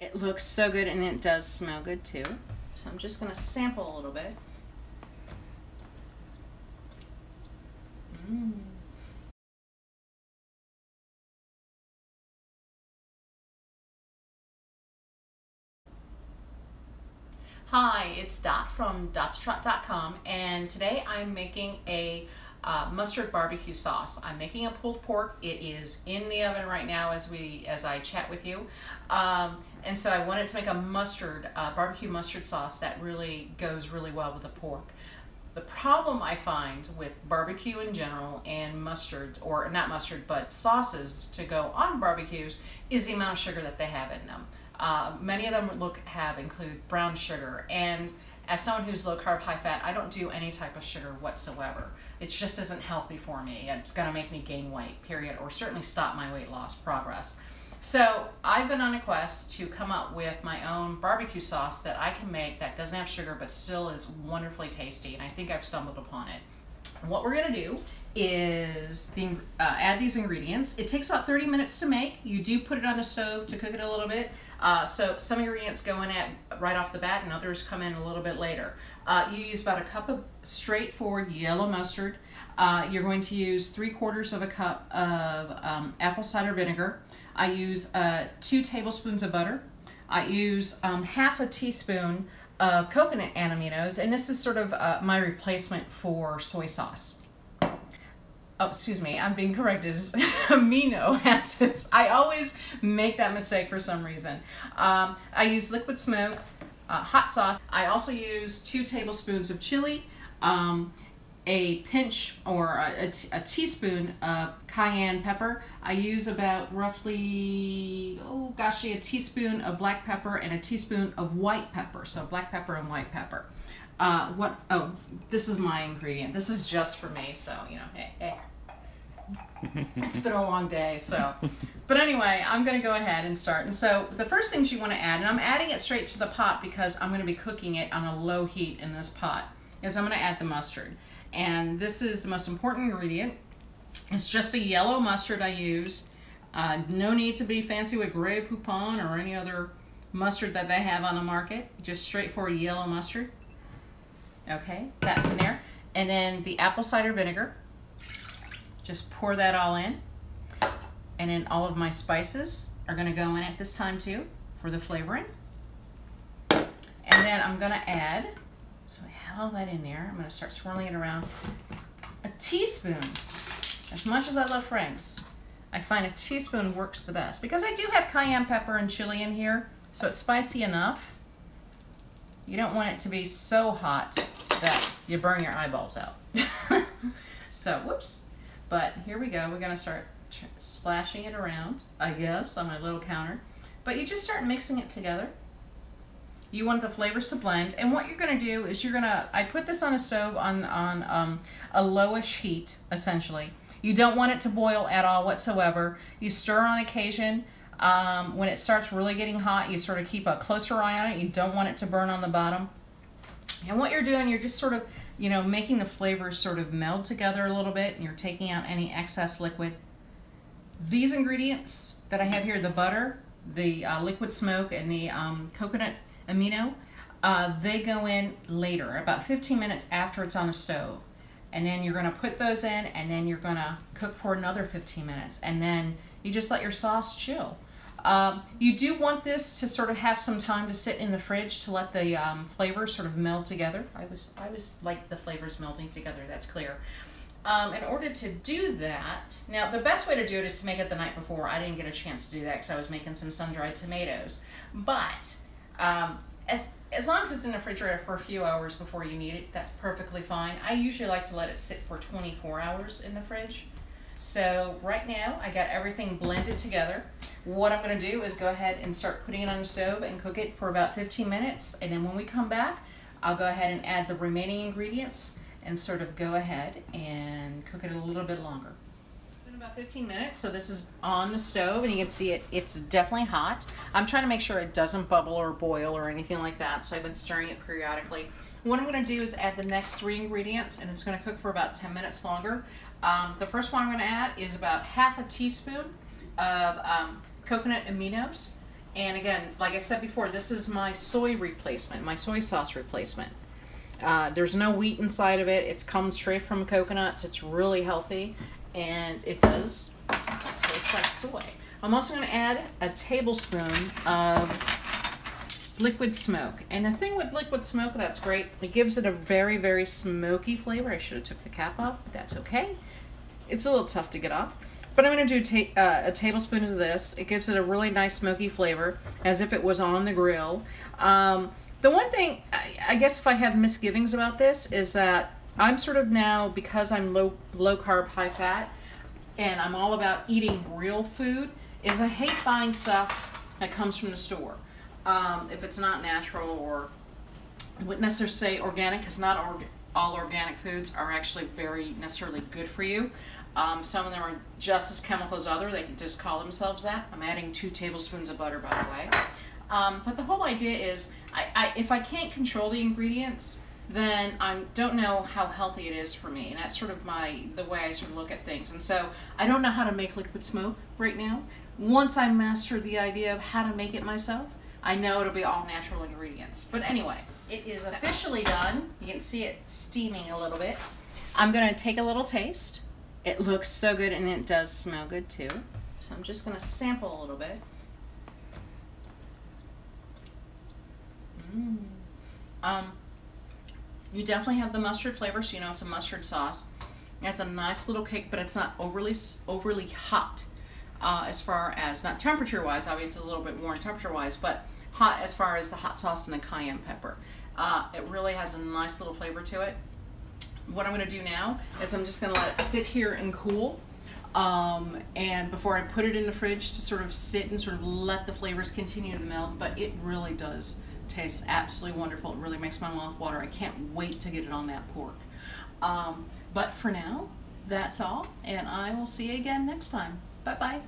It looks so good and it does smell good too. So I'm just going to sample a little bit. Mm. Hi, it's Dot from dot2trot.com and today I'm making a uh, mustard barbecue sauce. I'm making a pulled pork. It is in the oven right now as we as I chat with you. Um, and so I wanted to make a mustard, uh, barbecue mustard sauce that really goes really well with the pork. The problem I find with barbecue in general and mustard, or not mustard, but sauces to go on barbecues is the amount of sugar that they have in them. Uh, many of them look have include brown sugar and as someone who's low carb high fat i don't do any type of sugar whatsoever it just isn't healthy for me it's going to make me gain weight period or certainly stop my weight loss progress so i've been on a quest to come up with my own barbecue sauce that i can make that doesn't have sugar but still is wonderfully tasty and i think i've stumbled upon it what we're going to do is the, uh, add these ingredients. It takes about 30 minutes to make. You do put it on the stove to cook it a little bit. Uh, so some ingredients go in at right off the bat and others come in a little bit later. Uh, you use about a cup of straightforward yellow mustard. Uh, you're going to use three quarters of a cup of um, apple cider vinegar. I use uh, two tablespoons of butter. I use um, half a teaspoon of coconut aminos, and this is sort of uh, my replacement for soy sauce oh, excuse me, I'm being corrected, amino acids. I always make that mistake for some reason. Um, I use liquid smoke, uh, hot sauce. I also use two tablespoons of chili, um, a pinch or a, a, teaspoon of cayenne pepper. I use about roughly, oh gosh, a teaspoon of black pepper and a teaspoon of white pepper. So black pepper and white pepper. Uh, what, oh, this is my ingredient. This is just for me, so, you know, hey, hey it's been a long day, so. But anyway, I'm going to go ahead and start. And so the first things you want to add, and I'm adding it straight to the pot because I'm going to be cooking it on a low heat in this pot, is I'm going to add the mustard. And this is the most important ingredient. It's just a yellow mustard I use. Uh, no need to be fancy with Grey Poupon or any other mustard that they have on the market. Just straightforward yellow mustard. Okay, that's in there. And then the apple cider vinegar. Just pour that all in. And then all of my spices are gonna go in at this time too for the flavoring. And then I'm gonna add, all that in there, I'm gonna start swirling it around. A teaspoon, as much as I love Frank's, I find a teaspoon works the best because I do have cayenne pepper and chili in here, so it's spicy enough. You don't want it to be so hot that you burn your eyeballs out. so, whoops. But here we go. We're going to start splashing it around, I guess, on my little counter. But you just start mixing it together. You want the flavors to blend. And what you're going to do is you're going to, I put this on a stove on, on um, a lowish heat, essentially. You don't want it to boil at all whatsoever. You stir on occasion. Um, when it starts really getting hot, you sort of keep a closer eye on it. You don't want it to burn on the bottom. And what you're doing, you're just sort of you know, making the flavors sort of meld together a little bit and you're taking out any excess liquid. These ingredients that I have here, the butter, the uh, liquid smoke, and the um, coconut amino, uh, they go in later, about 15 minutes after it's on the stove. And then you're gonna put those in and then you're gonna cook for another 15 minutes. And then you just let your sauce chill. Um, you do want this to sort of have some time to sit in the fridge to let the um, flavors sort of meld together. I was I was like the flavors melting together. That's clear. Um, in order to do that, now the best way to do it is to make it the night before. I didn't get a chance to do that because I was making some sun-dried tomatoes. But um, as as long as it's in the refrigerator for a few hours before you need it, that's perfectly fine. I usually like to let it sit for 24 hours in the fridge. So right now I got everything blended together. What I'm going to do is go ahead and start putting it on the stove and cook it for about 15 minutes. And then when we come back, I'll go ahead and add the remaining ingredients and sort of go ahead and cook it a little bit longer. About 15 minutes, so this is on the stove and you can see it, it's definitely hot. I'm trying to make sure it doesn't bubble or boil or anything like that, so I've been stirring it periodically. What I'm going to do is add the next three ingredients and it's going to cook for about 10 minutes longer. Um, the first one I'm going to add is about half a teaspoon of um, coconut aminos. And again, like I said before, this is my soy replacement, my soy sauce replacement. Uh, there's no wheat inside of it. It's comes straight from coconuts. It's really healthy, and it does taste like soy. I'm also going to add a tablespoon of liquid smoke. And the thing with liquid smoke that's great, it gives it a very, very smoky flavor. I should have took the cap off, but that's okay. It's a little tough to get off. But I'm going to do ta uh, a tablespoon of this. It gives it a really nice smoky flavor, as if it was on the grill. Um, the one thing, I, I guess if I have misgivings about this, is that I'm sort of now, because I'm low, low carb, high fat, and I'm all about eating real food, is I hate buying stuff that comes from the store. Um, if it's not natural or wouldn't necessarily say organic, because not org all organic foods are actually very necessarily good for you. Um, some of them are just as chemical as other. They can just call themselves that. I'm adding two tablespoons of butter, by the way. Um, but the whole idea is, I, I, if I can't control the ingredients, then I don't know how healthy it is for me, and that's sort of my the way I sort of look at things. And so I don't know how to make liquid smoke right now. Once I master the idea of how to make it myself, I know it'll be all natural ingredients. But anyway, it is officially done. You can see it steaming a little bit. I'm gonna take a little taste. It looks so good and it does smell good too. So I'm just gonna sample a little bit. Mm. Um, you definitely have the mustard flavor, so you know it's a mustard sauce. It has a nice little cake, but it's not overly overly hot uh, as far as not temperature wise. Obviously, a little bit more temperature wise, but hot as far as the hot sauce and the cayenne pepper. Uh, it really has a nice little flavor to it. What I'm going to do now is I'm just going to let it sit here and cool. Um, and before I put it in the fridge to sort of sit and sort of let the flavors continue to meld, but it really does tastes absolutely wonderful. It really makes my mouth water. I can't wait to get it on that pork. Um, but for now, that's all, and I will see you again next time. Bye bye.